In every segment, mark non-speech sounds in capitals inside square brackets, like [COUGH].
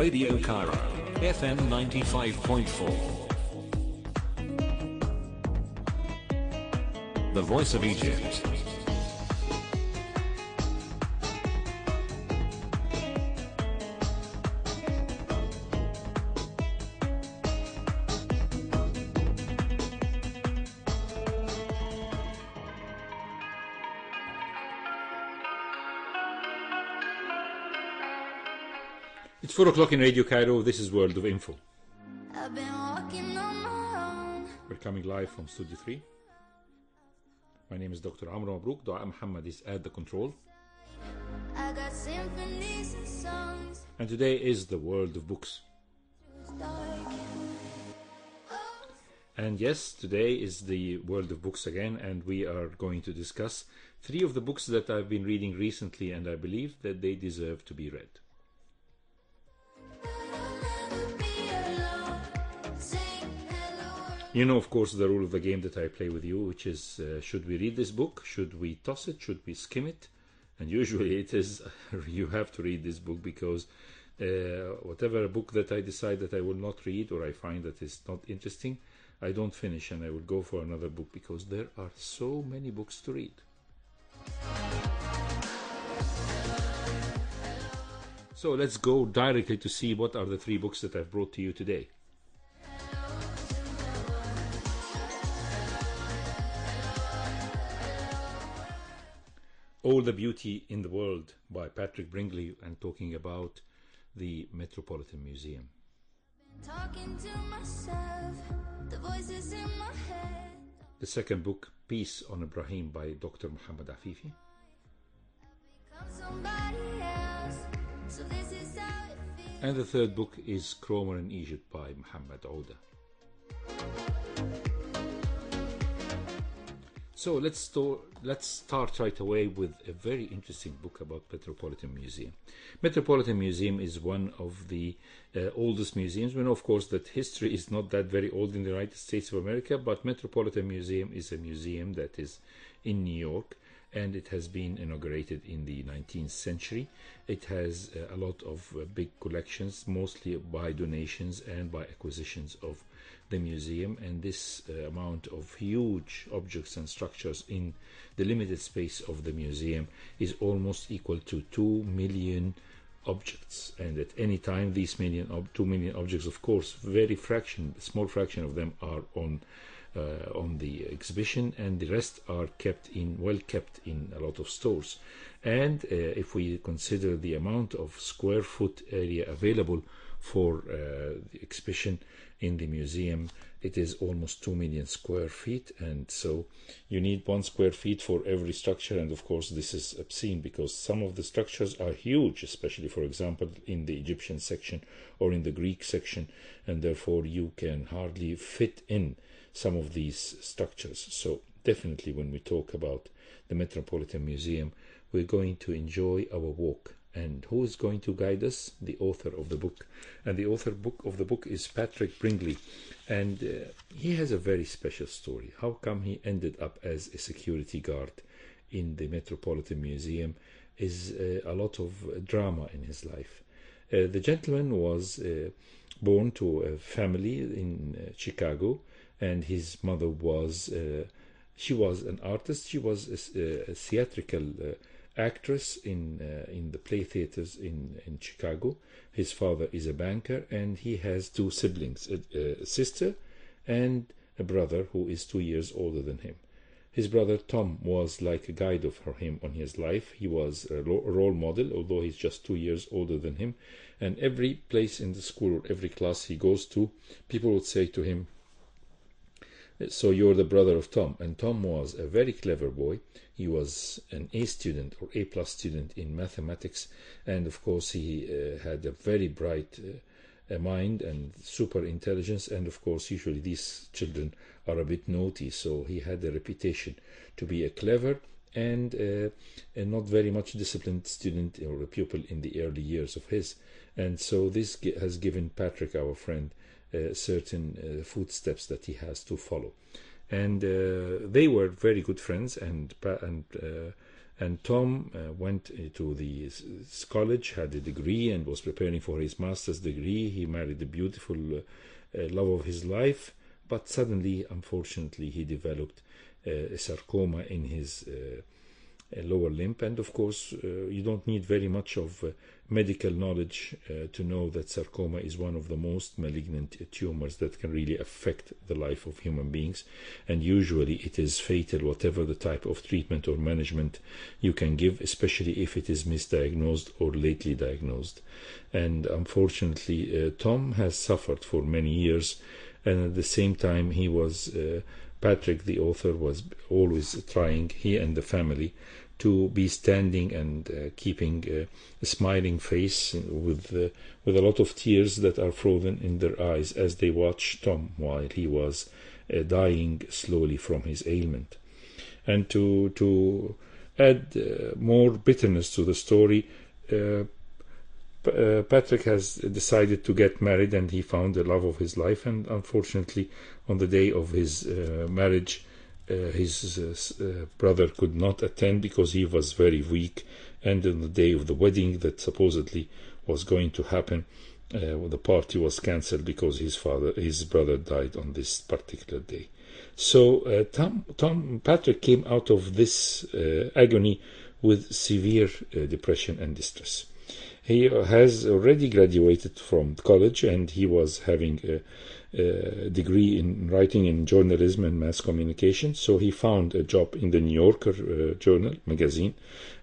Radio Cairo, FM 95.4. The Voice of Egypt. 4 o'clock in Radio Cairo. This is World of Info. I've been walking on my own. We're coming live from Studio 3. My name is Dr. Amr Mabrouk. Dua Muhammad is at the control. I got symphonies and songs. And today is the world of books. And yes, today is the world of books again, and we are going to discuss three of the books that I've been reading recently, and I believe that they deserve to be read. You know, of course, the rule of the game that I play with you, which is uh, should we read this book? Should we toss it? Should we skim it? And usually [LAUGHS] it is you have to read this book because uh, whatever a book that I decide that I will not read or I find that is not interesting, I don't finish and I will go for another book because there are so many books to read. So let's go directly to see what are the three books that I've brought to you today. All the Beauty in the World by Patrick Bringley and talking about the Metropolitan Museum. Myself. The voices in my head. The second book, Peace on Ibrahim by Dr. Muhammad Afifi. Else. So this is how it feels. And the third book is Cromer in Egypt by Muhammad Ouda. So let's start, let's start right away with a very interesting book about Metropolitan Museum. Metropolitan Museum is one of the uh, oldest museums. We know, of course, that history is not that very old in the United States of America, but Metropolitan Museum is a museum that is in New York and it has been inaugurated in the 19th century. It has uh, a lot of uh, big collections, mostly by donations and by acquisitions of the museum. And this uh, amount of huge objects and structures in the limited space of the museum is almost equal to 2 million objects and at any time these million ob- 2 million objects of course very fraction small fraction of them are on uh, on the exhibition and the rest are kept in well kept in a lot of stores and uh, if we consider the amount of square foot area available for uh, the exhibition in the museum. It is almost 2 million square feet and so you need one square feet for every structure and of course this is obscene because some of the structures are huge especially for example in the egyptian section or in the greek section and therefore you can hardly fit in some of these structures. So definitely when we talk about the metropolitan museum we're going to enjoy our walk and who is going to guide us? The author of the book. And the author book of the book is patrick bringley. And uh, he has a very special story. How come he ended up as a security guard in the metropolitan museum is uh, a lot of drama in his life. Uh, the gentleman was uh, born to a family in uh, chicago. And his mother was uh, she was an artist. She was a, a theatrical actress in uh, in the play theaters in in Chicago. His father is a banker, and he has two siblings: a, a sister and a brother who is two years older than him. His brother Tom was like a guide for him on his life. He was a role model, although he's just two years older than him. And every place in the school or every class he goes to, people would say to him, so you're the brother of Tom. And Tom was a very clever boy. He was an A student or A plus student in mathematics, and of course he uh, had a very bright uh, mind and super intelligence. And of course, usually these children are a bit naughty, so he had a reputation to be a clever and uh, a not very much disciplined student or a pupil in the early years of his. And so this has given Patrick, our friend, certain uh, footsteps that he has to follow. And uh, they were very good friends, and and uh, And Tom uh, went uh, to the college, had a degree, and was preparing for his master's degree. He married the beautiful uh, uh, love of his life, but suddenly, unfortunately, he developed uh, a sarcoma in his uh, uh, lower limb. And of course, uh, you don't need very much of uh, medical knowledge uh, to know that sarcoma is one of the most malignant tumors that can really affect the life of human beings. And usually, it is fatal, whatever the type of treatment or management you can give, especially if it is misdiagnosed or lately diagnosed. And unfortunately, Tom has suffered for many years, and at the same time, he was. Uh, Patrick, the author, was always trying, he and the family, to be standing and uh, keeping uh, a smiling face with uh, with a lot of tears that are frozen in their eyes as they watch Tom while he was uh, dying slowly from his ailment. And to to add uh, more bitterness to the story, uh, Patrick has decided to get married and he found the love of his life. And unfortunately, on the day of his uh, marriage, uh, his uh, uh, brother could not attend because he was very weak. And on the day of the wedding, that supposedly was going to happen, uh, the party was cancelled because his father, his brother, died on this particular day. So Tom, Tom Patrick came out of this agony with severe depression and distress. He has already graduated from college and he was having a, a degree in writing in journalism and mass communication. So he found a job in the New Yorker uh, journal magazine,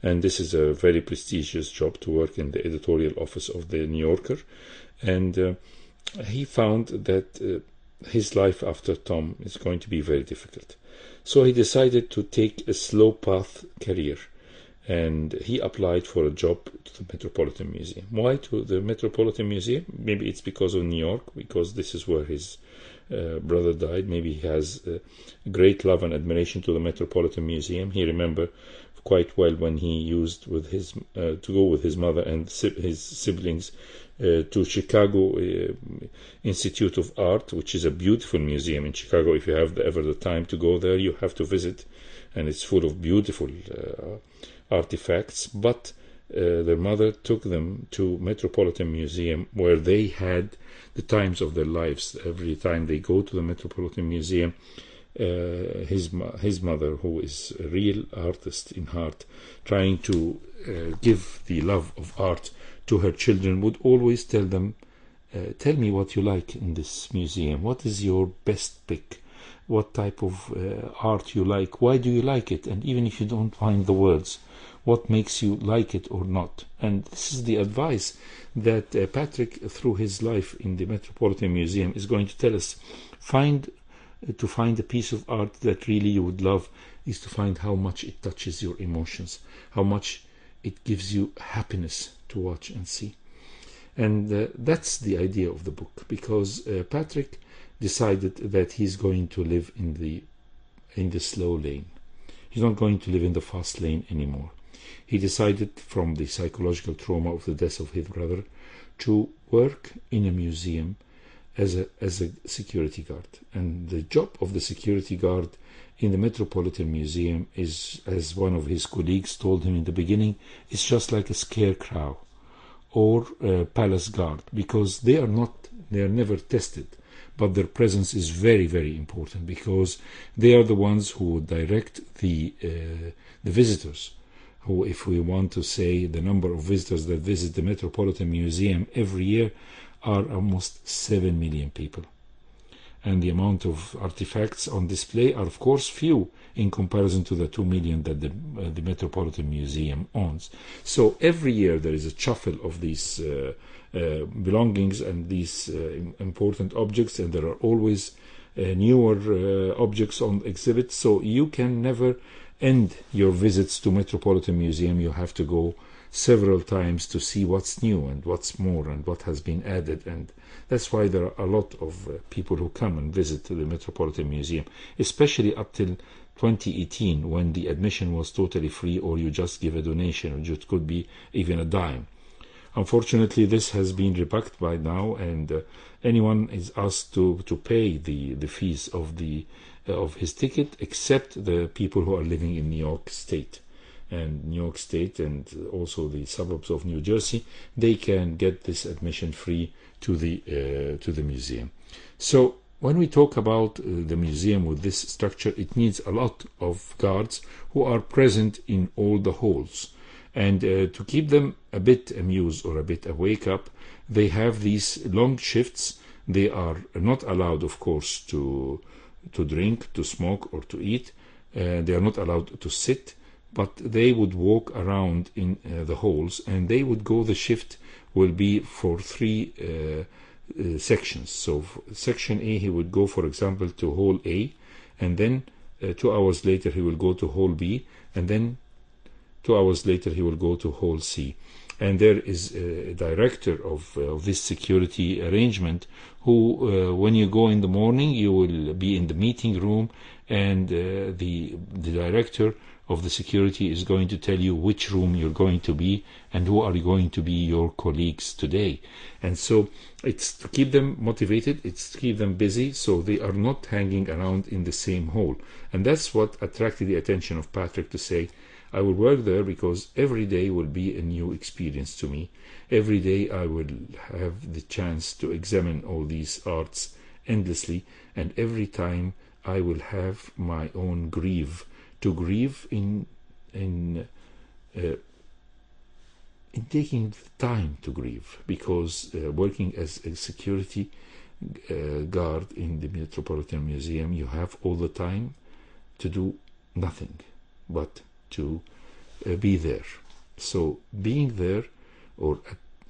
and this is a very prestigious job to work in the editorial office of the New Yorker. And uh, he found that uh, his life after Tom is going to be very difficult. So he decided to take a slow path career and he applied for a job to the Metropolitan Museum. Why to the Metropolitan Museum? Maybe it's because of New York, because this is where his uh, brother died. Maybe he has uh, great love and admiration to the Metropolitan Museum. He remember quite well when he used with his uh, to go with his mother and his siblings uh, to Chicago uh, Institute of Art, which is a beautiful museum in Chicago. If you have ever the time to go there, you have to visit, and it's full of beautiful uh, artifacts. But uh, their mother took them to Metropolitan Museum, where they had the times of their lives. Every time they go to the Metropolitan Museum, uh, his his mother, who is a real artist in heart, trying to uh, give the love of art to her children, would always tell them, uh, "Tell me what you like in this museum. What is your best pick? What type of uh, art you like? Why do you like it? And even if you don't find the words." What makes you like it or not? And this is the advice that uh, Patrick, through his life in the Metropolitan Museum, is going to tell us. Find to find a piece of art that really you would love is to find how much it touches your emotions, how much it gives you happiness to watch and see. And uh, that's the idea of the book because uh, Patrick decided that he's going to live in the in the slow lane. He's not going to live in the fast lane anymore. He decided from the psychological trauma of the death of his brother to work in a museum as a as a security guard. And the job of the security guard in the Metropolitan Museum is, as one of his colleagues told him in the beginning, is just like a scarecrow or a palace guard because they are not they are never tested but their presence is very very important because they are the ones who direct the uh, the visitors who if we want to say the number of visitors that visit the metropolitan museum every year are almost 7 million people and the amount of artifacts on display are of course few in comparison to the 2 million that the, uh, the Metropolitan Museum owns. So every year there is a shuffle of these uh, uh, belongings and these uh, important objects, and there are always uh, newer uh, objects on exhibit. So you can never end your visits to Metropolitan Museum. You have to go several times to see what's new and what's more and what has been added and that's why there are a lot of uh, people who come and visit the Metropolitan Museum, especially up till 2018 when the admission was totally free or you just give a donation, which could be even a dime. Unfortunately, this has been repacked by now, and uh, anyone is asked to, to pay the, the fees of the uh, of his ticket, except the people who are living in New York State. and New York State and also the suburbs of New Jersey, they can get this admission free to the uh, to the museum. So when we talk about uh, the museum with this structure, it needs a lot of guards who are present in all the halls. And uh, to keep them a bit amused or a bit awake up, they have these long shifts. They are not allowed, of course, to to drink, to smoke, or to eat. Uh, they are not allowed to sit, but they would walk around in uh, the halls, and they would go. The shift will be for three uh, uh, sections. So, section A, he would go, for example, to hall A, and then uh, two hours later he will go to hall B, and then two hours later he will go to hall C. And there is a director of, uh, of this security arrangement who, uh, when you go in the morning, you will be in the meeting room, and uh, the the director of the security is going to tell you which room you're going to be and who are going to be your colleagues today. And so it's to keep them motivated, it's to keep them busy so they are not hanging around in the same hole. And that's what attracted the attention of Patrick to say, I will work there because every day will be a new experience to me. Every day I will have the chance to examine all these arts endlessly, and every time I will have my own grieve to grieve in in uh, in taking time to grieve because uh, working as a security uh, guard in the Metropolitan Museum you have all the time to do nothing but to uh, be there so being there or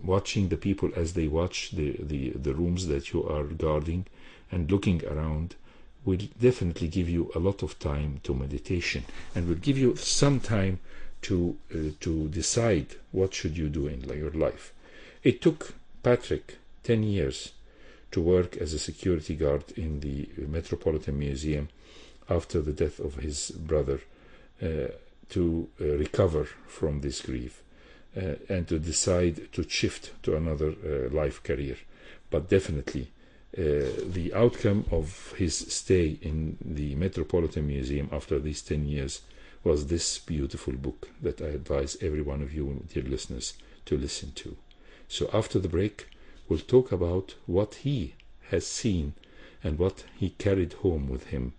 watching the people as they watch the, the, the rooms that you are guarding and looking around will definitely give you a lot of time to meditation and will give you some time to uh, to decide what should you do in your life. It took Patrick 10 years to work as a security guard in the Metropolitan Museum after the death of his brother uh, to uh, recover from this grief uh, and to decide to shift to another uh, life career. But definitely, uh, the outcome of his stay in the Metropolitan Museum after these 10 years was this beautiful book that I advise every one of you, dear listeners, to listen to. So, after the break, we'll talk about what he has seen and what he carried home with him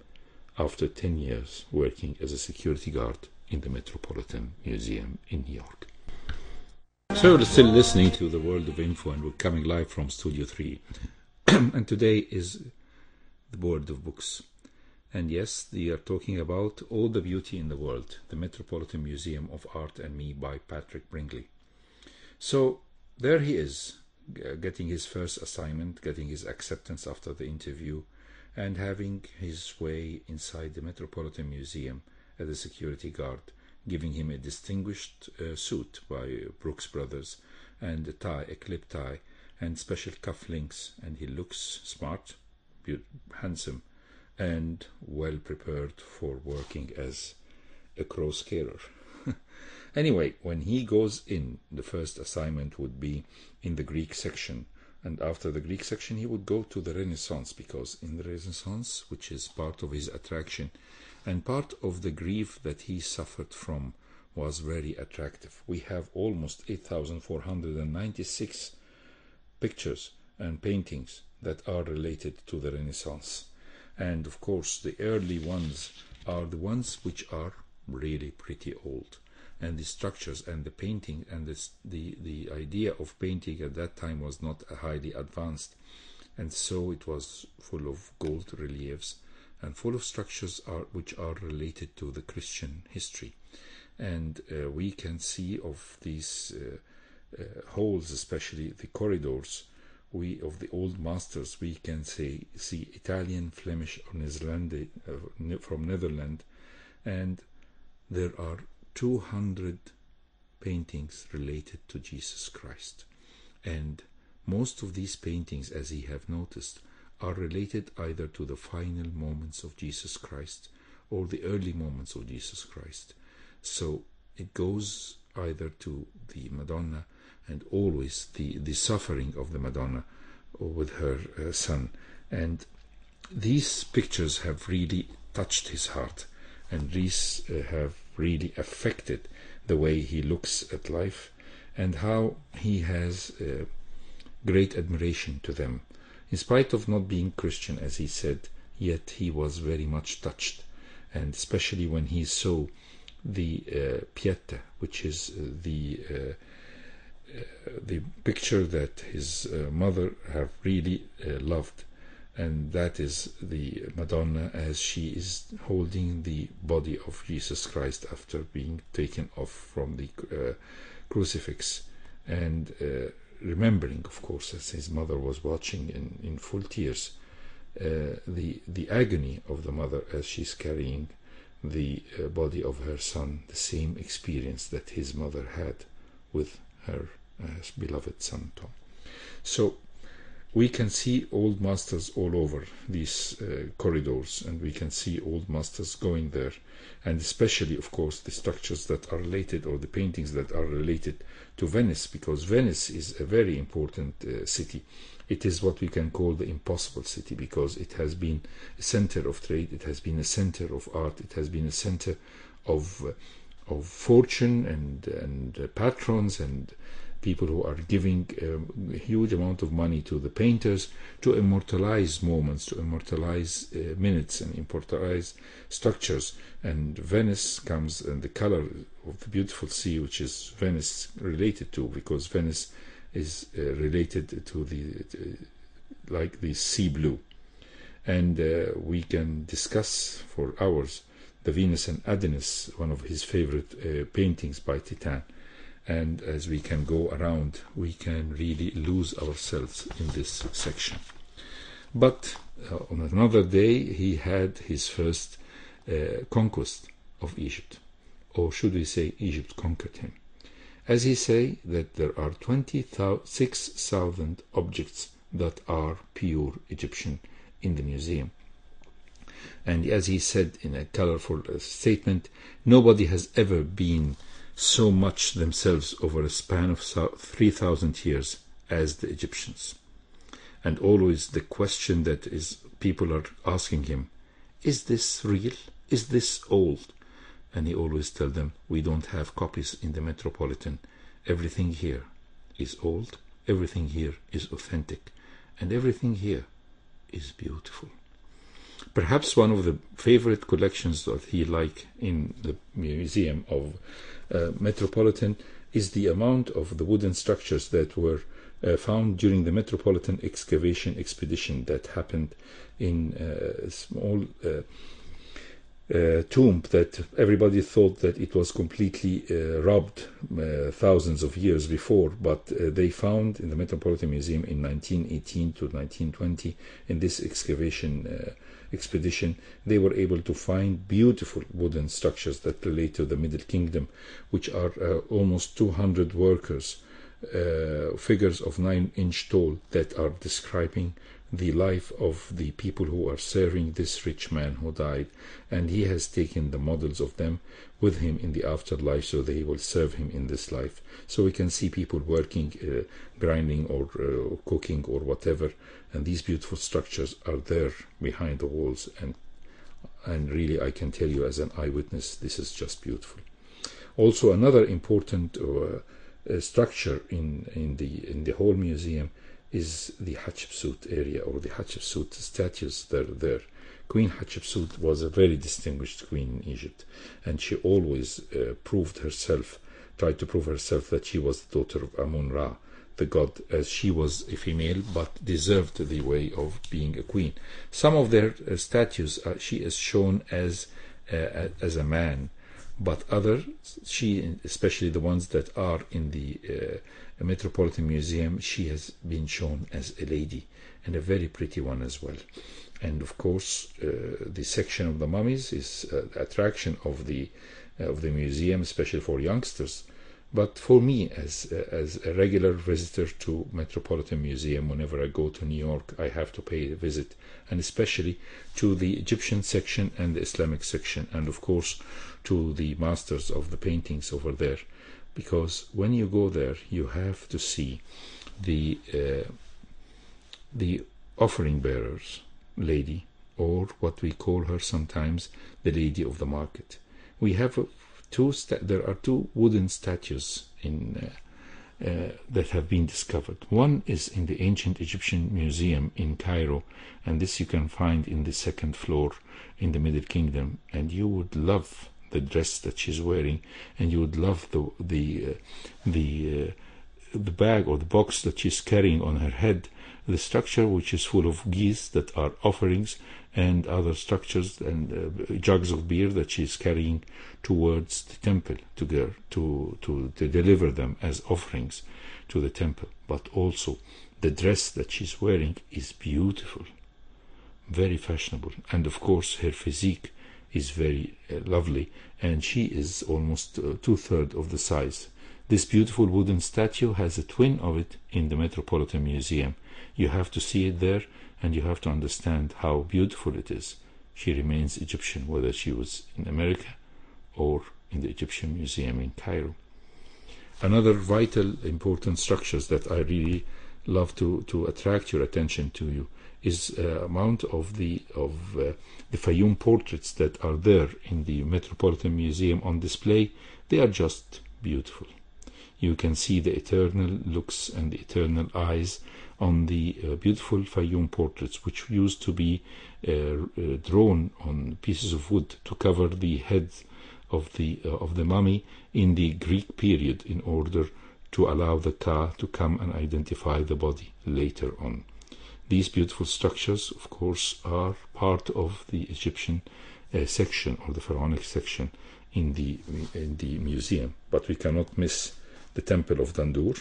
after 10 years working as a security guard in the Metropolitan Museum in New York. So, you're still listening to the World of Info, and we're coming live from Studio 3. [CLEARS THROAT] and today is the World of Books. And yes, we are talking about All the Beauty in the World, the Metropolitan Museum of Art and Me by Patrick Bringley. So, there he is, getting his first assignment, getting his acceptance after the interview, and having his way inside the Metropolitan Museum as a security guard, giving him a distinguished uh, suit by Brooks Brothers and a tie, a clip tie, and special cufflinks, and he looks smart, handsome, and well prepared for working as a crow scarer. [LAUGHS] anyway, when he goes in, the first assignment would be in the Greek section, and after the Greek section, he would go to the Renaissance because in the Renaissance, which is part of his attraction and part of the grief that he suffered from, was very attractive. We have almost 8,496 pictures and paintings that are related to the Renaissance. And of course, the early ones are the ones which are really pretty old. And the structures and the painting and this, the, the idea of painting at that time was not highly advanced. And so it was full of gold reliefs and full of structures are, which are related to the Christian history. And uh, we can see of these uh, uh, halls, especially the corridors, we of the old masters, we can say see Italian, Flemish, or uh, from Netherlands, and there are 200 paintings related to Jesus Christ, and most of these paintings, as he have noticed, are related either to the final moments of Jesus Christ or the early moments of Jesus Christ. So it goes either to the Madonna and always the, the suffering of the Madonna with her uh, son. And these pictures have really touched his heart, and these uh, have really affected the way he looks at life and how he has uh, great admiration to them. In spite of not being Christian, as he said, yet he was very much touched, and especially when he saw the uh, Pieta, which is uh, the uh, uh, the picture that his uh, mother have really loved, and that is the Madonna as she is holding the body of Jesus Christ after being taken off from the uh, crucifix, and uh, remembering, of course, as his mother was watching in, in full tears, uh, the the agony of the mother as she's carrying the uh, body of her son, the same experience that his mother had with her uh, beloved son Tom. So we can see old masters all over these uh, corridors, and we can see old masters going there, and especially, of course, the structures that are related or the paintings that are related to Venice, because Venice is a very important uh, city. It is what we can call the impossible city because it has been a center of trade, it has been a center of art, it has been a center of uh, of fortune and and uh, patrons and people who are giving um, a huge amount of money to the painters to immortalize moments, to immortalize uh, minutes and immortalize structures. And Venice comes, and the color of the beautiful sea, which is Venice related to, because Venice is uh, related to the uh, like the sea blue. And uh, we can discuss for hours the Venus and Adonis, one of his favorite uh, paintings by Titian and as we can go around, we can really lose ourselves in this section. But uh, on another day, he had his first uh, conquest of Egypt, or should we say, Egypt conquered him. As he say that there are 26,000 objects that are pure Egyptian in the museum. And as he said in a colorful uh, statement, nobody has ever been so much themselves over a span of 3,000 years as the Egyptians. And always the question that is people are asking him, is this real? Is this old? And he always tell them, we don't have copies in the Metropolitan. Everything here is old, everything here is authentic, and everything here is beautiful. Perhaps one of the favorite collections that he like in the Museum of uh, Metropolitan is the amount of the wooden structures that were uh, found during the Metropolitan excavation expedition that happened in uh, small uh, uh, tomb that everybody thought that it was completely uh, robbed thousands of years before, but they found in the Metropolitan Museum in 1918 to 1920 in this excavation expedition, they were able to find beautiful wooden structures that relate to the Middle Kingdom, which are uh, almost 200 workers, uh, figures of 9 inch tall, that are describing the life of the people who are serving this rich man who died, and he has taken the models of them with him in the afterlife so they will serve him in this life. So we can see people working, uh, grinding, or uh, cooking, or whatever, and these beautiful structures are there behind the walls, and and really I can tell you as an eyewitness, this is just beautiful. Also, another important uh, uh structure in in the in the whole museum is the Hatshepsut area or the Hatshepsut statues that are there. Queen Hatshepsut was a very distinguished queen in Egypt, and she always uh, proved herself, tried to prove herself that she was the daughter of Amun Ra, the god, as she was a female but deserved the way of being a queen. Some of their uh, statues, uh, she is shown as uh, as a man, but other, she, especially the ones that are in the uh, Metropolitan Museum, she has been shown as a lady and a very pretty one as well. And of course, uh, the section of the mummies is uh, the attraction of the uh, of the museum, especially for youngsters. But for me, as uh, as a regular visitor to Metropolitan Museum, whenever I go to New York, I have to pay a visit, and especially to the Egyptian section and the Islamic section, and of course to the masters of the paintings over there because when you go there you have to see the uh, the offering bearers lady or what we call her sometimes the lady of the market we have two there are two wooden statues in uh, uh, that have been discovered. One is in the ancient Egyptian museum in Cairo, and this you can find in the second floor in the Middle Kingdom. And you would love the dress that she's wearing, and you would love the the uh, the uh, the bag or the box that she's carrying on her head. The structure, which is full of geese that are offerings, and other structures and uh, jugs of beer that she's carrying towards the temple to, go, to, to, to deliver them as offerings to the temple. But also, the dress that she's wearing is beautiful, very fashionable, and of course, her physique is very uh, lovely, and she is almost uh, two thirds of the size. This beautiful wooden statue has a twin of it in the Metropolitan Museum. You have to see it there and you have to understand how beautiful it is. She remains Egyptian, whether she was in America or in the Egyptian Museum in Cairo. Another vital, important structures that I really love to, to attract your attention to you is uh, amount of the of uh, the Fayum portraits that are there in the Metropolitan Museum on display. They are just beautiful. You can see the eternal looks and the eternal eyes on the uh, beautiful Fayum portraits, which used to be uh, uh, drawn on pieces of wood to cover the head of the uh, of the mummy in the Greek period, in order to allow the Ka to come and identify the body later on. These beautiful structures, of course, are part of the Egyptian uh, section or the pharaonic section in the in the museum, but we cannot miss the Temple of Dendur,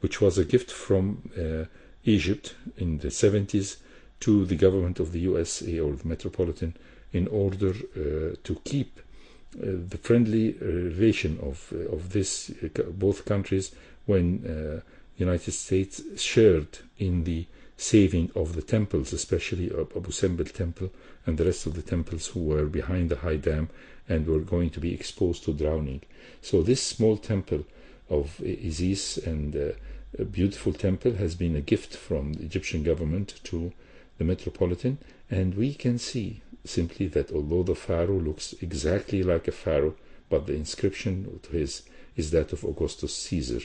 which was a gift from uh, Egypt in the 70s to the government of the USA or the Metropolitan in order uh, to keep uh, the friendly relation of of this both countries when the United States shared in the saving of the temples, especially Abu Simbel temple and the rest of the temples who were behind the high dam and were going to be exposed to drowning. So this small temple of Isis and uh, a beautiful temple has been a gift from the Egyptian government to the metropolitan, and we can see simply that although the pharaoh looks exactly like a pharaoh, but the inscription to his is that of Augustus Caesar,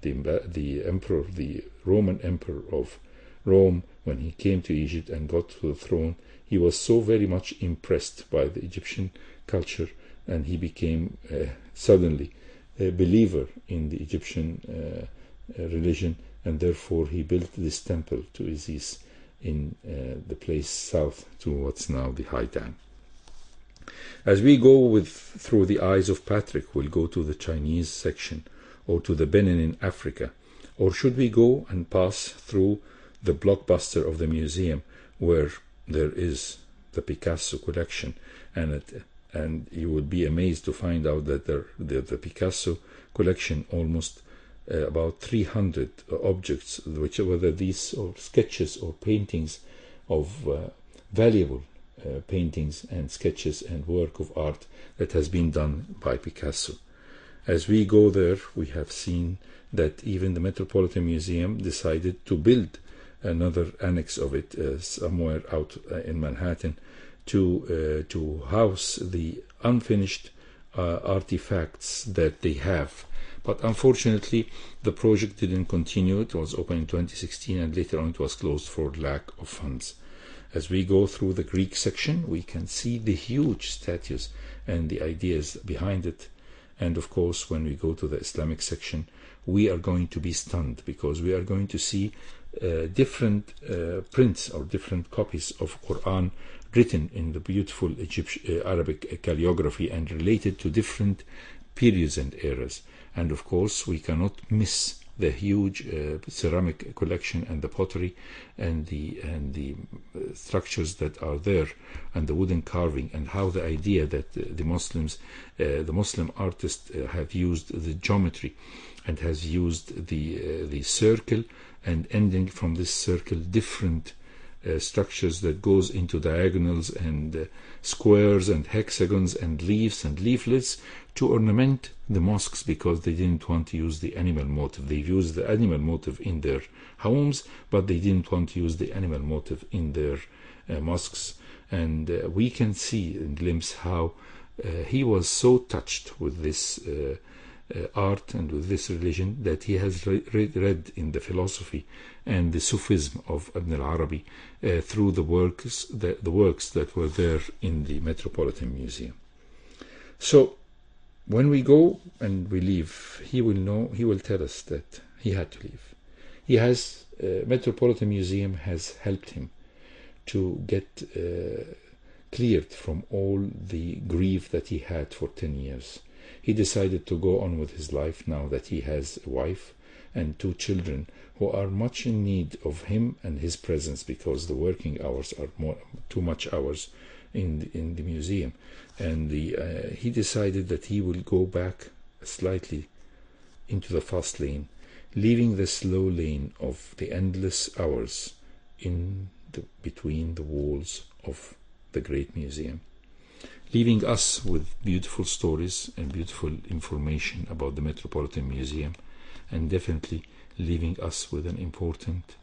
the, the emperor, the Roman emperor of Rome, when he came to Egypt and got to the throne, he was so very much impressed by the Egyptian culture, and he became uh, suddenly a believer in the Egyptian uh, uh, religion, and therefore he built this temple to Isis in uh, the place south to what's now the High Dam. As we go with through the eyes of Patrick, we'll go to the Chinese section or to the Benin in Africa, or should we go and pass through the blockbuster of the museum where there is the Picasso collection and it, and you would be amazed to find out that there, the, the Picasso collection almost uh, about 300 objects, which whether these or sketches or paintings of uh, valuable uh, paintings and sketches and work of art that has been done by Picasso. As we go there, we have seen that even the Metropolitan Museum decided to build another annex of it uh, somewhere out uh, in Manhattan to uh, to house the unfinished artifacts that they have but unfortunately, the project didn't continue. It was open in 2016 and later on it was closed for lack of funds. As we go through the Greek section, we can see the huge statues and the ideas behind it. And of course, when we go to the Islamic section, we are going to be stunned because we are going to see uh, different uh, prints or different copies of Quran written in the beautiful Egyptian uh, Arabic calligraphy and related to different periods and eras. And of course, we cannot miss the huge uh, ceramic collection and the pottery and the and the uh, structures that are there and the wooden carving and how the idea that uh, the Muslims uh, the Muslim artists uh, have used the geometry and has used the uh, the circle and ending from this circle different uh, structures that goes into diagonals and uh, squares and hexagons and leaves and leaflets to ornament the mosques because they didn't want to use the animal motif. They used the animal motif in their homes, but they didn't want to use the animal motif in their uh, mosques. And uh, we can see and glimpse how uh, he was so touched with this uh, art and with this religion that he has re- re- read in the philosophy and the Sufism of Ibn al-Arabi uh, through the works the, the works that were there in the Metropolitan Museum. So when we go and we leave, he will know. He will tell us that he had to leave. He has uh, Metropolitan Museum has helped him to get uh, cleared from all the grief that he had for ten years. He decided to go on with his life now that he has a wife and two children who are much in need of him and his presence because the working hours are more too much hours in the, in the museum. And the, uh, he decided that he will go back slightly into the fast lane leaving the slow lane of the endless hours in the, between the walls of the great museum leaving us with beautiful stories and beautiful information about the Metropolitan Museum, and definitely leaving us with an important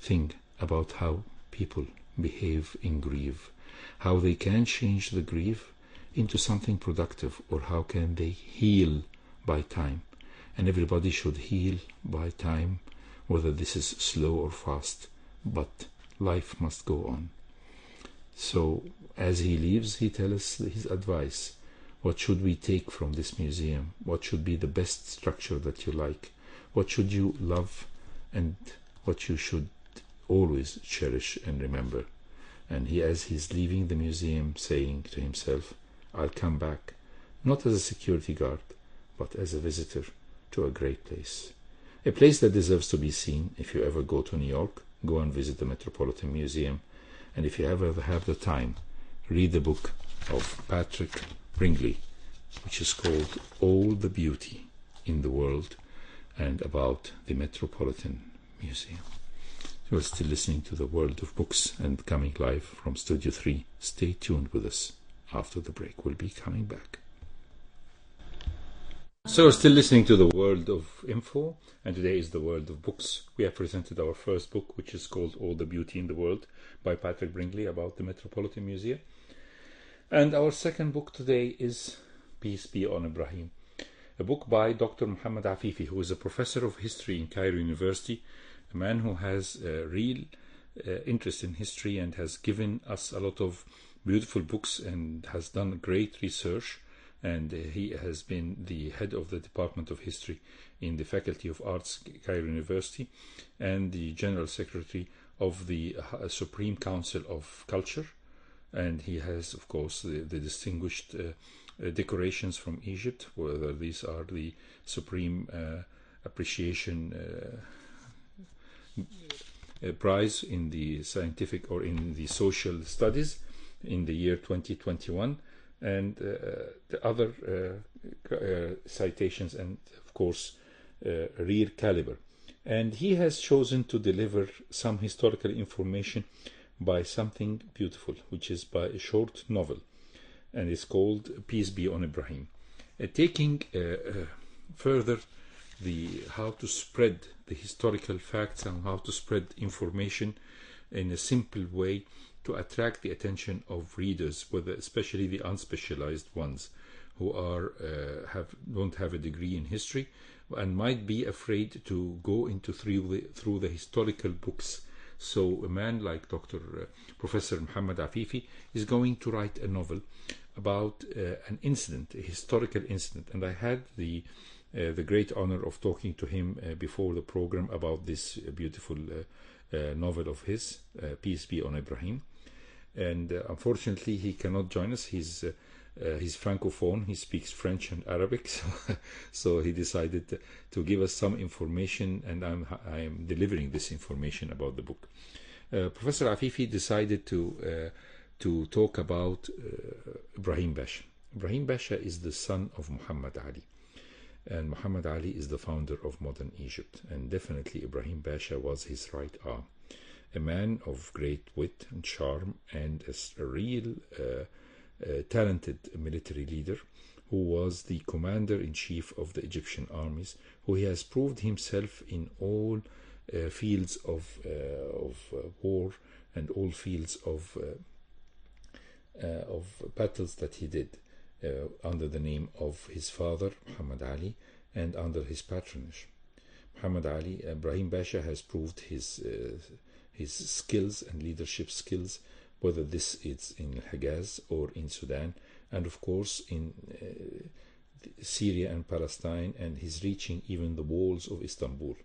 thing about how people behave in grief, how they can change the grief into something productive, or how can they heal by time. And everybody should heal by time, whether this is slow or fast, but life must go on. So as he leaves, he tells us his advice. What should we take from this museum? What should be the best structure that you like? What should you love and what you should always cherish and remember? And he, as he's leaving the museum, saying to himself, I'll come back, not as a security guard, but as a visitor to a great place. A place that deserves to be seen. If you ever go to New York, go and visit the Metropolitan Museum. And if you ever have the time, read the book of Patrick Bringley, which is called All the Beauty in the World and about the Metropolitan Museum. You are still listening to the World of Books and coming live from Studio 3. Stay tuned with us. After the break, we'll be coming back. So, we're still listening to the World of Info, and today is the World of Books. We have presented our first book, which is called All the Beauty in the World by Patrick Bringley about the Metropolitan Museum. And our second book today is Peace Be on Ibrahim, a book by Dr. Muhammad Afifi, who is a professor of history in Cairo University, a man who has a real uh, interest in history and has given us a lot of beautiful books and has done great research. And uh, he has been the head of the Department of History in the Faculty of Arts, Cairo University, and the General Secretary of the uh, Supreme Council of Culture and he has, of course, the, the distinguished uh, uh, decorations from Egypt, whether these are the Supreme uh, Appreciation uh, Prize in the scientific or in the social studies in the year 2021, and uh, the other uh, citations, and of course, rare caliber. And he has chosen to deliver some historical information by something beautiful, which is by a short novel, and it's called Peace Be on Ibrahim. Uh, taking uh, uh, further the how to spread the historical facts and how to spread information in a simple way to attract the attention of readers, whether especially the unspecialized ones who are uh, have don't have a degree in history and might be afraid to go into through the, through the historical books so a man like Dr. Uh, Professor Muhammad Afifi is going to write a novel about uh, an incident, a historical incident, and I had the uh, the great honor of talking to him uh, before the program about this uh, beautiful uh, novel of his, Peace Be on Ibrahim. And unfortunately, he cannot join us. He's uh, he's francophone. He speaks French and Arabic, [LAUGHS] so, so he decided to, give us some information, and I'm I'm delivering this information about the book. Uh, Professor Afifi decided to uh, to talk about uh, Ibrahim Basha. Ibrahim Basha is the son of Muhammad Ali, and Muhammad Ali is the founder of modern Egypt, and definitely Ibrahim Basha was his right arm, a man of great wit and charm, and a, real uh, talented military leader who was the commander in chief of the Egyptian armies, who he has proved himself in all uh, fields of, uh, of uh, war and all fields of, uh, uh, of battles that he did. uh, under the name of his father, Muhammad Ali, and under his patronage. Muhammad Ali, Ibrahim Basha has proved his, his skills and leadership skills, whether this is in Hijaz or in Sudan, and of course in uh, Syria and Palestine, and he's reaching even the walls of Istanbul.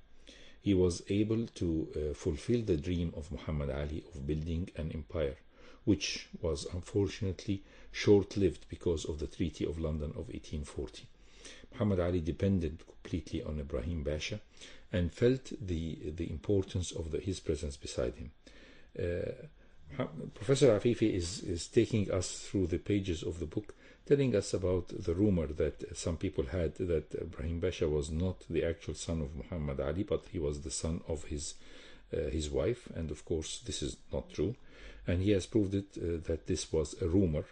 He was able to uh, fulfill the dream of Muhammad Ali of building an empire, which was unfortunately short lived because of the Treaty of London of 1840. Muhammad Ali depended completely on Ibrahim Basha and felt the, the importance of the, his presence beside him. Uh, Professor Afifi is, is taking us through the pages of the book, telling us about the rumor that some people had that Ibrahim Basha was not the actual son of Muhammad Ali, but he was the son of his uh, his wife, and of course this is not true. And he has proved it uh, that this was a rumor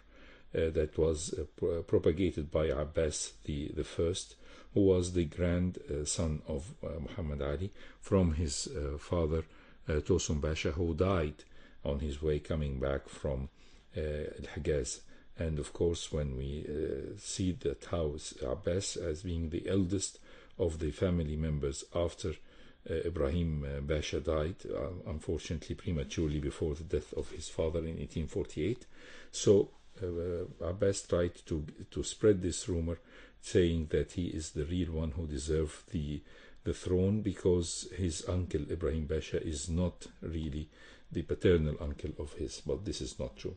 uh, that was uh, pro- propagated by Abbas the the first, who was the grandson of uh, Muhammad Ali from his uh, father uh, Tosum Basha, who died on his way coming back from uh, Al-Hijaz. And of course, when we uh, see that how Abbas as being the eldest of the family members after uh, Ibrahim Basha died, uh, unfortunately prematurely before the death of his father in 1848. So uh, Abbas tried to to spread this rumor, saying that he is the real one who deserved the the throne because his uncle Ibrahim Basha is not really the paternal uncle of his, but this is not true.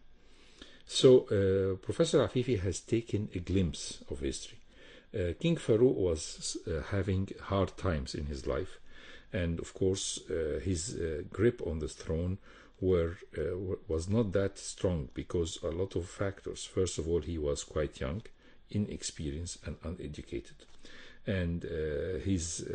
So uh, Professor Afifi has taken a glimpse of history. Uh, King Farouk was uh, having hard times in his life, and of course uh, his uh, grip on the throne were uh, was not that strong because a lot of factors. First of all, he was quite young, inexperienced, and uneducated, and his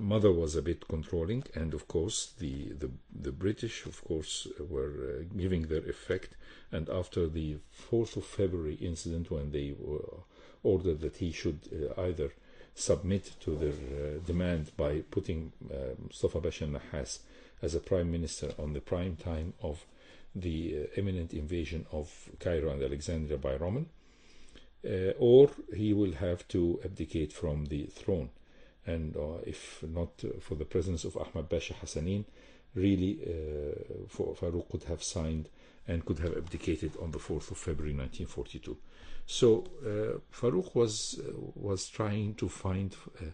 mother was a bit controlling, and of course the the, the British, of course, were uh, giving their effect. And after the fourth of February incident, when they were ordered that he should uh, either submit to their uh, demand by putting uh, Mustafa Basha Nahas as a prime minister on the prime time of the uh, imminent invasion of Cairo and Alexandria by Rommel, uh, or he will have to abdicate from the throne and uh, if not uh, for the presence of Ahmad Basha Hassanin, really uh, Farouk could have signed and could have abdicated on the 4th of February 1942. So uh, Farouk was uh, was trying to find a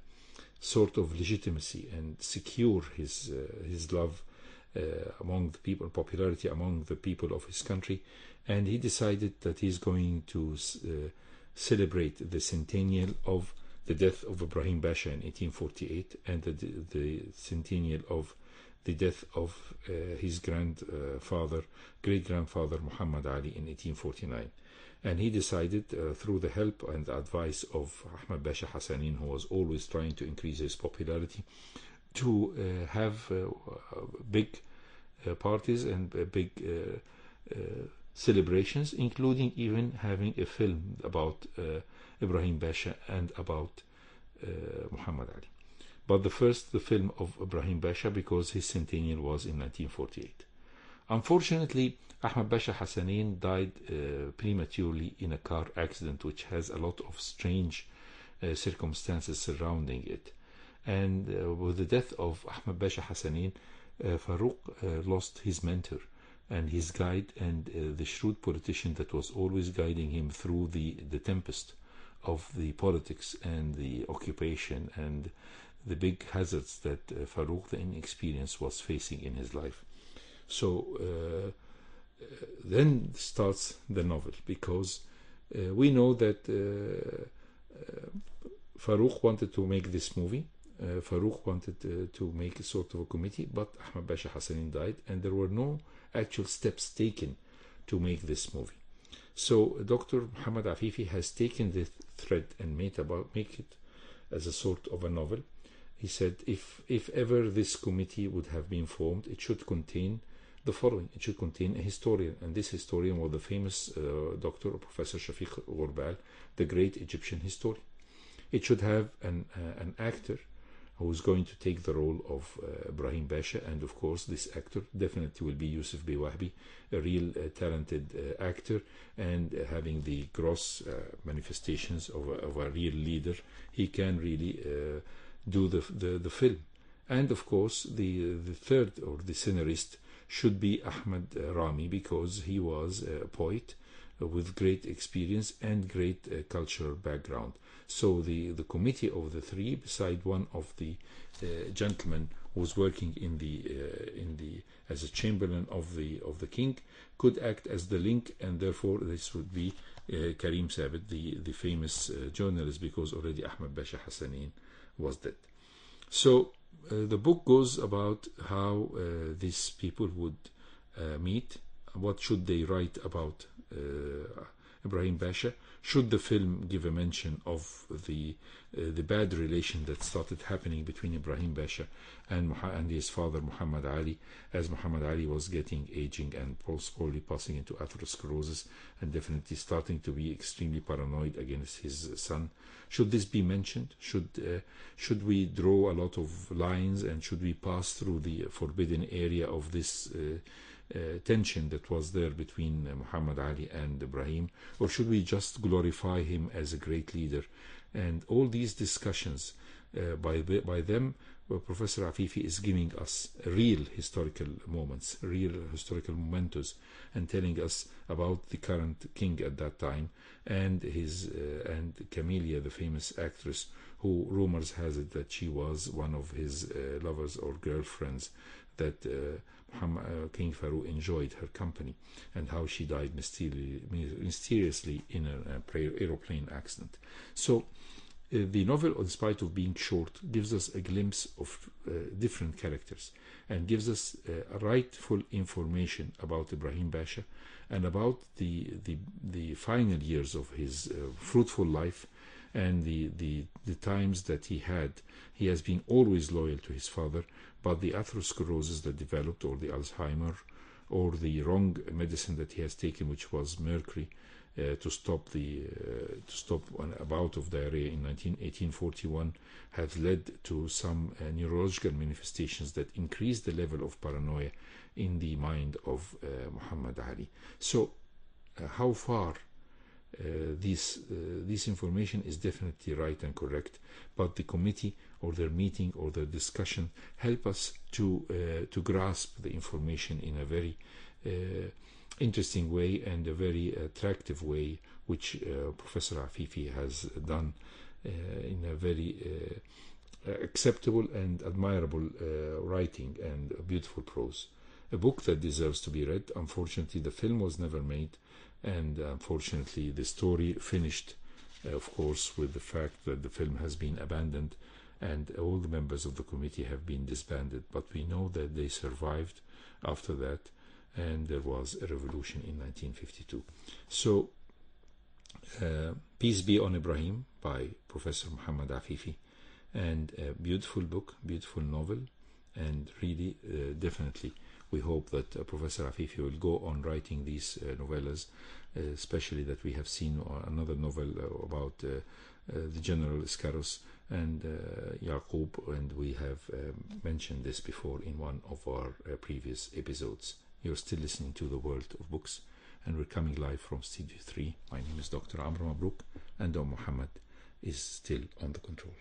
sort of legitimacy and secure his uh, his love among the people, popularity among the people of his country, and he decided that he's going to celebrate the centennial of the death of Ibrahim Basha in 1848 and the, the centennial of the death of uh, his grandfather, great grandfather Muhammad Ali in 1849. And he decided, uh, through the help and advice of Ahmad Basha Hassanin, who was always trying to increase his popularity, to uh, have big parties and big celebrations, including even having a film about Ibrahim Basha and about uh, Muhammad Ali. But the first, the film of Ibrahim Basha, because his centennial was in 1948. Unfortunately, Ahmad Basha Hassanin died uh, prematurely in a car accident, which has a lot of strange uh, circumstances surrounding it. And uh, with the death of Ahmad Basha Hassanin, uh, Farouk uh, lost his mentor and his guide and the shrewd politician that was always guiding him through the, the tempest of the politics and the occupation and the big hazards that uh, Farouk, the inexperienced, was facing in his life. So uh, uh then starts the novel because uh, we know that uh, uh, Farouk wanted to make this movie. Farouk wanted to make a sort of a committee, but Ahmad Basha Hassanin died, and there were no actual steps taken to make this movie. So Dr. Muhammad Afifi has taken the thread and made about make it as a sort of a novel. He said if if ever this committee would have been formed, it should contain the following. It should contain a historian, and this historian was the famous uh, Dr. Professor Shafiq Ghurbal, the great Egyptian historian. It should have an uh, an actor who's going to take the role of uh, Ibrahim Basha, and of course, this actor definitely will be Yusuf Bey Wahbi, a real uh, talented uh, actor, and uh, having the gross uh, manifestations of a, of a real leader, he can really uh, do the, the the film. And of course, the the third or the scenarist should be Ahmed Rami because he was a poet with great experience and great cultural background. So the, the committee of the three, beside one of the uh, gentlemen who was working in the uh, in the as a chamberlain of the of the king, could act as the link, and therefore this would be uh, Karim Sabit, the the famous uh, journalist, because already Ahmed Basha Hassanin was dead. So uh, the book goes about how uh, these people would meet, what should they write about Ibrahim Basha, should the film give a mention of the uh, the bad relation that started happening between Ibrahim Basha and, and his father Muhammad Ali, as Muhammad Ali was getting aging and slowly passing into atherosclerosis and definitely starting to be extremely paranoid against his son. Should this be mentioned? Should uh, should we draw a lot of lines and should we pass through the forbidden area of this? Uh, tension that was there between uh, Muhammad Ali and Ibrahim, or should we just glorify him as a great leader? And all these discussions uh, by by them, Professor Afifi is giving us real historical moments, real historical mementos, and telling us about the current king at that time and his uh, and Camelia, the famous actress, who rumors has it that she was one of his uh, lovers or girlfriends that uh, Muhammad, uh, King Farouk enjoyed her company and how she died mysteri- mysteriously in an aeroplane accident. So uh, the novel, in spite of being short, gives us a glimpse of uh, different characters and gives us uh, rightful information about Ibrahim Basha and about the, the, the final years of his uh, fruitful life and the, the, the times that he had. He has been always loyal to his father, but the atherosclerosis that developed, or the Alzheimer, or the wrong medicine that he has taken, which was mercury, uh, to stop the uh, to stop an bout of diarrhea in 19, 1841, has led to some uh, neurological manifestations that increase the level of paranoia in the mind of uh, Muhammad Ali. So, uh, how far this uh, this information is definitely right and correct, but the committee or their meeting or their discussion help us to uh, to grasp the information in a very uh, interesting way and a very attractive way, which uh, Professor Afifi has done uh, in a very acceptable and admirable writing and beautiful prose. A book that deserves to be read. Unfortunately, the film was never made and unfortunately the story finished uh, of course with the fact that the film has been abandoned and all the members of the committee have been disbanded. But we know that they survived after that and there was a revolution in 1952 so uh, peace be on ibrahim by professor muhammad afifi and a beautiful book beautiful novel and really uh, definitely we hope that uh, Professor Afifi will go on writing these uh, novellas, uh, especially that we have seen another novel about the General Iscaros and Yaqub, and we have um, mentioned this before in one of our previous episodes. You're still listening to the World of Books, and we're coming live from Studio 3. My name is Dr. Amr Mabrouk, and Dua Muhammad is still on the control.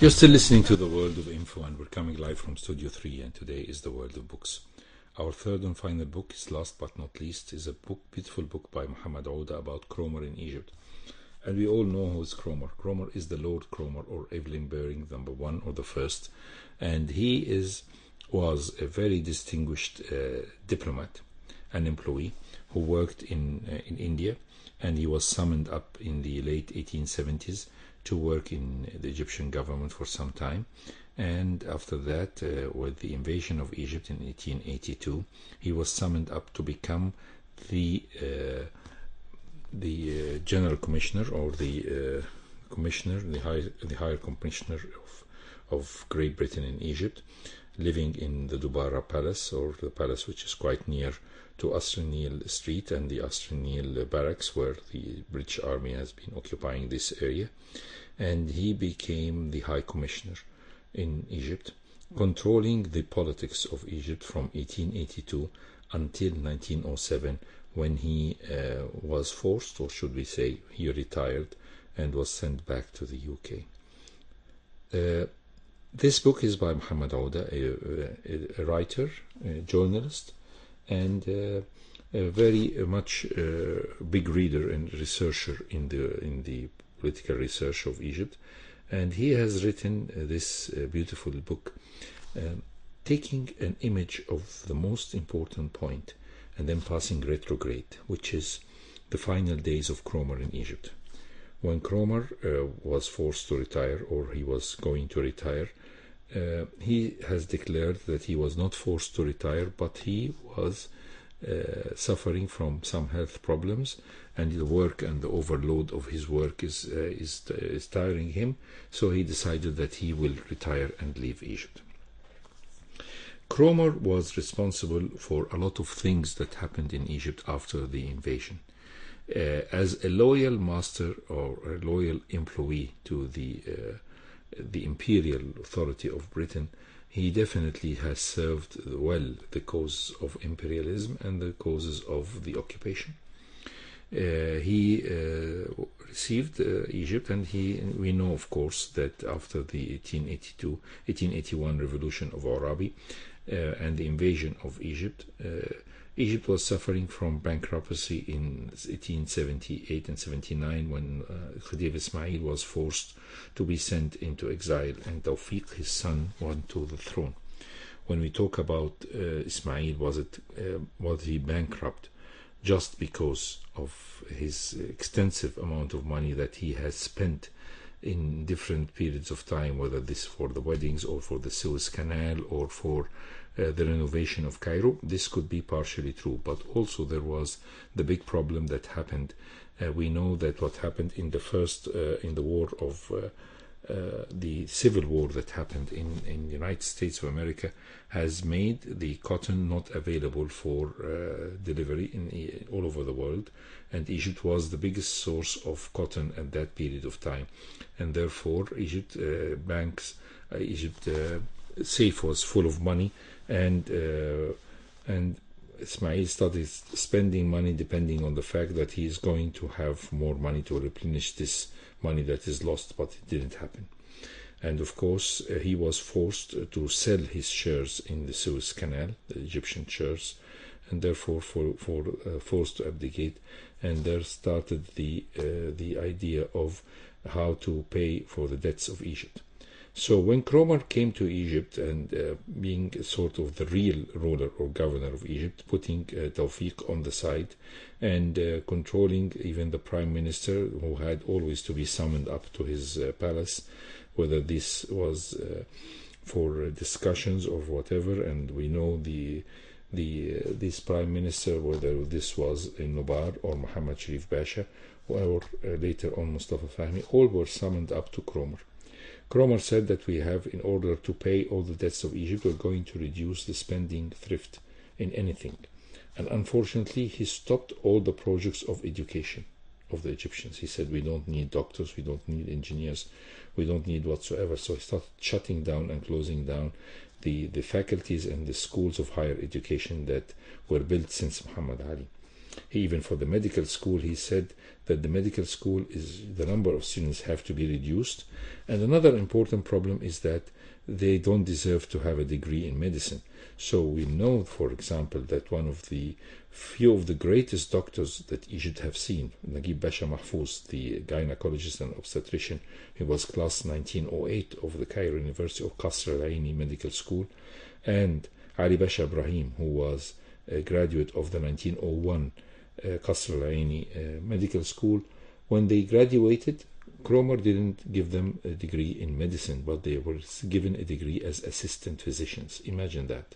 You're still listening to the World of Info, and we're coming live from Studio 3, and today is the World of Books. Our third and final book is last but not least is a book, beautiful book by Muhammad Ouda about Cromer in Egypt. And we all know who is Cromer. Cromer is the Lord Cromer or Evelyn Baring, number one or the first. And he is was a very distinguished uh, diplomat and employee who worked in uh, in India, and he was summoned up in the late 1870s to work in the Egyptian government for some time. And after that, uh, with the invasion of Egypt in 1882, he was summoned up to become the uh, the uh, general commissioner or the uh, commissioner, the high the higher commissioner of of Great Britain in Egypt. Living in the Dubara Palace, or the palace which is quite near to Asranil Street and the Asranil Barracks, where the British Army has been occupying this area. And he became the High Commissioner in Egypt, controlling the politics of Egypt from 1882 until 1907, when he uh, was forced, or should we say, he retired and was sent back to the UK. Uh, this book is by Muhammad Auda, a, a, writer, a journalist, and uh, a very much uh, big reader and researcher in the in the political research of Egypt, and he has written uh, this beautiful book, um, taking an image of the most important point and then passing retrograde, which is the final days of Cromer in Egypt. When Cromer uh, was forced to retire, or he was going to retire, uh, he has declared that he was not forced to retire, but he was uh, suffering from some health problems, and the work and the overload of his work is, uh, is is tiring him. So he decided that he will retire and leave Egypt. Cromer was responsible for a lot of things that happened in Egypt after the invasion. Uh, as a loyal master or a loyal employee to the uh, the imperial authority of Britain, he definitely has served well the cause of imperialism and the causes of the occupation. Uh, he uh, received uh, Egypt, and he we know, of course, that after the 1882 1881 revolution of Arabi uh, and the invasion of Egypt, uh, Egypt was suffering from bankruptcy in 1878 and 79 when uh, Khedive Ismail was forced to be sent into exile and Tawfiq, his son, went to the throne. When we talk about uh, Ismail, was it uh, was he bankrupt just because of his extensive amount of money that he has spent in different periods of time, whether this for the weddings or for the Suez Canal or for the renovation of Cairo. This could be partially true, but also there was the big problem that happened. Uh, we know that what happened in the first uh, in the war of uh, uh, the civil war that happened in, in the United States of America has made the cotton not available for uh, delivery in all over the world, and Egypt was the biggest source of cotton at that period of time, and therefore Egypt banks, Egypt safe was full of money and uh, and Ismail started spending money depending on the fact that he is going to have more money to replenish this money that is lost, but it didn't happen. And of course, uh, he was forced to sell his shares in the Suez Canal, the Egyptian shares, and therefore for, for uh, forced to abdicate. And there started the uh, the idea of how to pay for the debts of Egypt. So when Cromer came to Egypt and uh, being sort of the real ruler or governor of Egypt, putting uh, Tawfiq on the side and uh, controlling even the prime minister who had always to be summoned up to his uh, palace, whether this was uh, for discussions or whatever, and we know the the uh, this prime minister, whether this was Nubar or Muhammad Sharif Pasha or later on Mustafa Fahmi, all were summoned up to Cromer. Cromer said that we have, in order to pay all the debts of Egypt, we're going to reduce the spending thrift in anything. And unfortunately, he stopped all the projects of education of the Egyptians. He said, We don't need doctors, we don't need engineers, we don't need whatsoever. So he started shutting down and closing down the, the faculties and the schools of higher education that were built since Muhammad Ali. Even for the medical school, he said that the medical school is the number of students have to be reduced. And another important problem is that they don't deserve to have a degree in medicine. So we know, for example, that one of the few of the greatest doctors that Egypt have seen, Naguib Basha Mahfouz, the gynecologist and obstetrician, he was class 1908 of the Cairo University of Qasr Al Aini Medical School, and Ali Basha Ibrahim, who was graduate of the 1901 uh, Qasr Al uh, Medical School. When they graduated, Cromer didn't give them a degree in medicine, but they were given a degree as assistant physicians. Imagine that.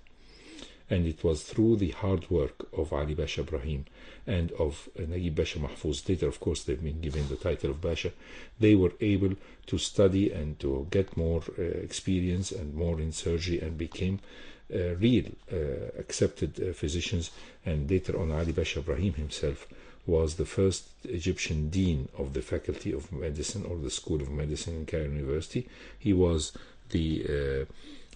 And it was through the hard work of Ali Basha Ibrahim and of Nagib Basha Mahfouz. Later, of course, they've been given the title of Basha. They were able to study and to get more uh, experience and more in surgery and became uh, real uh, accepted uh, physicians. And later on, Ali Basha Ibrahim himself was the first Egyptian dean of the Faculty of Medicine or the School of Medicine in Cairo University. He was the uh,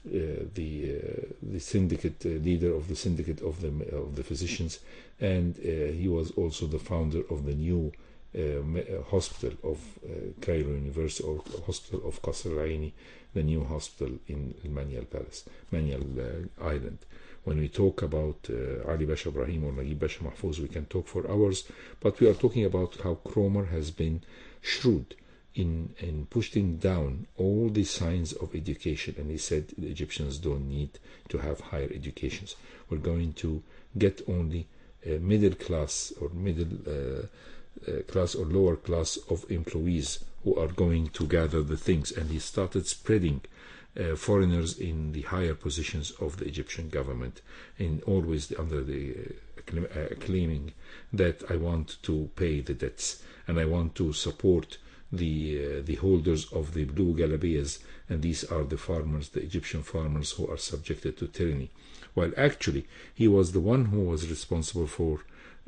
uh, the uh, the syndicate uh, leader of the syndicate of the of the physicians, and uh, he was also the founder of the new uh, uh, hospital of uh, Cairo University or hospital of Qasr Al Aini, the new hospital in Manial Palace, Manial uh, Island. When we talk about uh, Ali Basha Ibrahim or Naguib Basha Mahfouz, we can talk for hours, but we are talking about how Cromer has been shrewd in, in pushing down all the signs of education. And he said the Egyptians don't need to have higher educations. We're going to get only a middle class or middle uh, uh, class or lower class of employees who are going to gather the things. And he started spreading uh, foreigners in the higher positions of the Egyptian government, and always under the uh, uh, claiming that I want to pay the debts and I want to support the uh, the holders of the blue galabiyas, and these are the farmers, the Egyptian farmers who are subjected to tyranny. While actually he was the one who was responsible for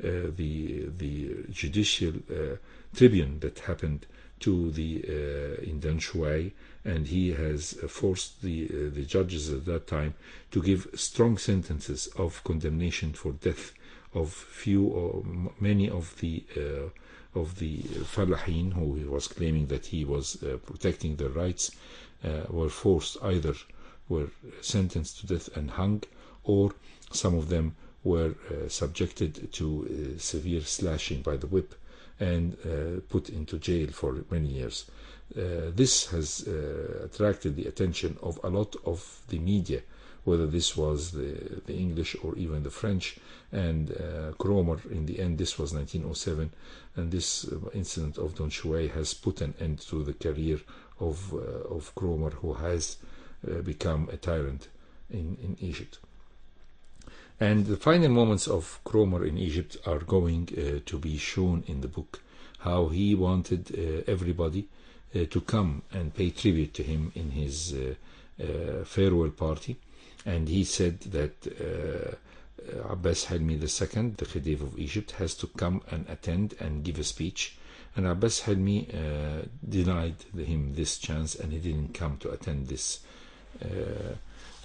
uh, the the judicial uh, tribune that happened to the uh, in Denshawai, and he has uh, forced the uh, the judges at that time to give strong sentences of condemnation for death of few or many of the uh, of the Falahin, who was claiming that he was protecting their rights, were forced either were sentenced to death and hung, or some of them were uh, subjected to uh, severe slashing by the whip and uh, put into jail for many years. Uh, this has uh, attracted the attention of a lot of the media, whether this was the, the English or even the French. And uh, Cromer, in the end, this was 1907, and this incident of Denshawai has put an end to the career of, uh, of Cromer, who has uh, become a tyrant in, in Egypt. And the final moments of Cromer in Egypt are going uh, to be shown in the book. How he wanted uh, everybody uh, to come and pay tribute to him in his uh, uh, farewell party. And he said that uh, Abbas Helmi II, the Khedive of Egypt, has to come and attend and give a speech. And Abbas Helmi denied him this chance and he didn't come to attend this.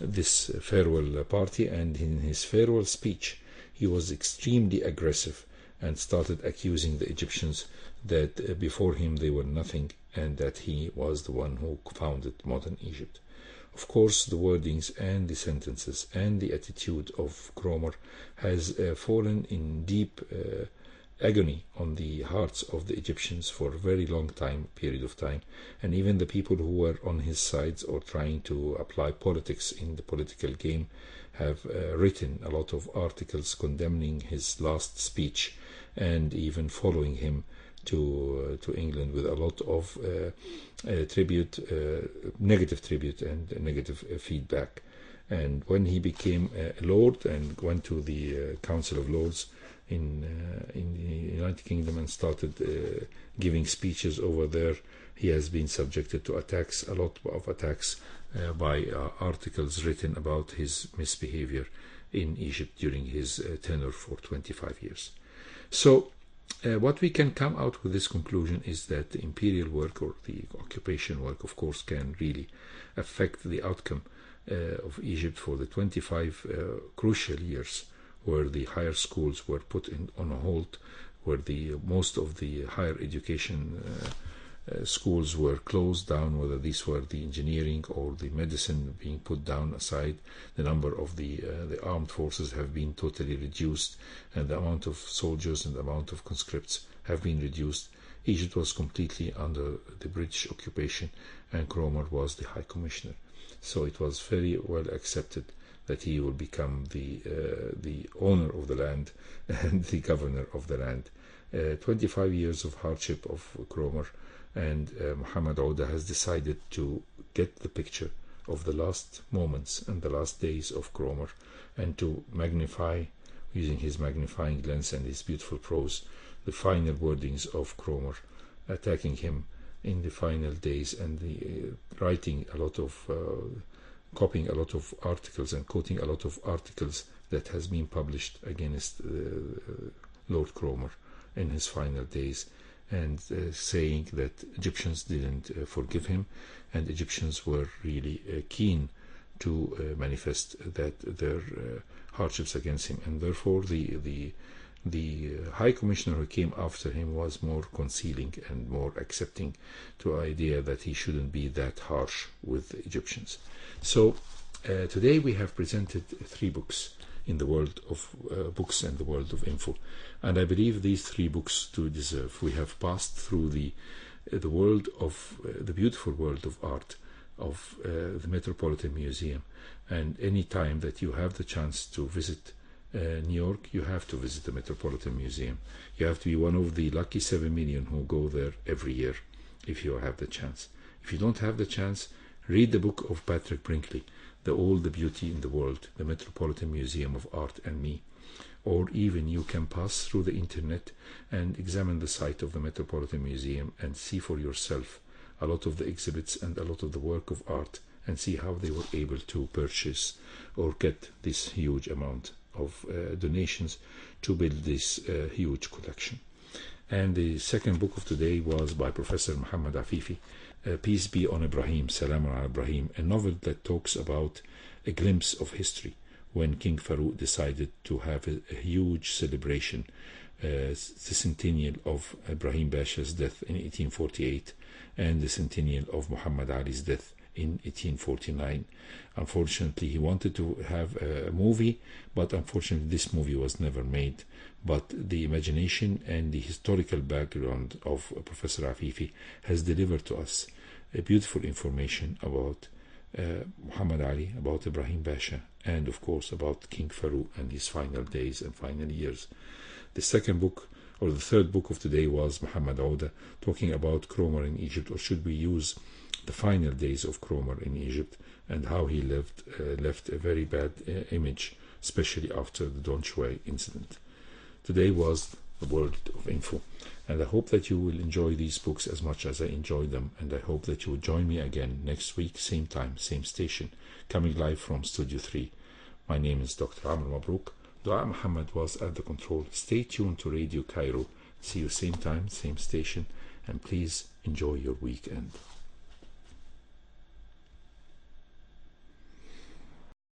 This farewell party, and in his farewell speech, he was extremely aggressive and started accusing the Egyptians that uh, before him they were nothing and that he was the one who founded modern Egypt. Of course, the wordings and the sentences and the attitude of Cromer has uh, fallen in deep uh, agony on the hearts of the Egyptians for a very long time period of time. And even the people who were on his sides or trying to apply politics in the political game have uh, written a lot of articles condemning his last speech and even following him to uh, to England with a lot of uh, uh, tribute uh, negative tribute and negative uh, feedback. And when he became a lord and went to the council of lords in uh, in the United Kingdom and started uh, giving speeches over there. He has been subjected to attacks, a lot of attacks uh, by uh, articles written about his misbehavior in Egypt during his uh, tenure for 25 years. So, uh, what we can come out with this conclusion is that the imperial work or the occupation work, of course, can really affect the outcome of Egypt for the 25 uh, crucial years where the higher schools were put in on a hold, where the most of the higher education uh, uh, schools were closed down, whether these were the engineering or the medicine being put down aside. The number of the uh, the armed forces have been totally reduced, and the amount of soldiers and the amount of conscripts have been reduced. Egypt was completely under the British occupation, and Cromer was the High Commissioner. So it was very well accepted that he will become the uh, the owner of the land [LAUGHS] and the governor of the land. Uh, 25 years of hardship of Cromer, and uh, Muhammad Ouda has decided to get the picture of the last moments and the last days of Cromer and to magnify, using his magnifying lens and his beautiful prose, the final wordings of Cromer, attacking him in the final days and the, uh, writing a lot of, uh, copying a lot of articles and quoting a lot of articles that has been published against uh, Lord Cromer in his final days and uh, saying that Egyptians didn't uh, forgive him and Egyptians were really uh, keen to uh, manifest that their uh, hardships against him. And therefore the the the uh, high commissioner who came after him was more concealing and more accepting to the idea that he shouldn't be that harsh with the Egyptians so today we have presented three books in the world of uh, books and the world of info. And I believe these three books do deserve. We have passed through the uh, the world of uh, the beautiful world of art of uh, the Metropolitan Museum. And any time that you have the chance to visit uh, Uh, New York, you have to visit the Metropolitan Museum. You have to be one of the lucky seven million who go there every year, if you have the chance. If you don't have the chance, read the book of Patrick Bringley the All the Beauty in the World, the Metropolitan Museum of Art and Me. Or even you can pass through the internet and examine the site of the Metropolitan Museum and see for yourself a lot of the exhibits and a lot of the work of art and see how they were able to purchase or get this huge amount of uh, donations to build this uh, huge collection. And the second book of today was by Professor Muhammad Afifi, uh, Peace Be on Ibrahim, Salam al Ibrahim, a novel that talks about a glimpse of history when King Farouk decided to have a, a huge celebration, uh, the centennial of Ibrahim Pasha's death in 1848 and the centennial of Muhammad Ali's death in 1849. Unfortunately, he wanted to have a movie, but unfortunately, this movie was never made. But the imagination and the historical background of Professor Afifi has delivered to us a beautiful information about uh, Muhammad Ali, about Ibrahim Pasha, and of course about King Farouk and his final days and final years. The second book, or the third book of today, was Muhammad Ouda, talking about Cromer in Egypt, or should we use the final days of Cromer in Egypt and how he left, uh, left a very bad uh, image, especially after the Don incident. Today was the world of info, and I hope that you will enjoy these books as much as I enjoyed them, and I hope that you will join me again next week, same time, same station, coming live from Studio 3. My name is Dr. Amr Mabrouk. Dua Muhammad was at the control. Stay tuned to Radio Cairo. See you same time, same station, and please enjoy your weekend.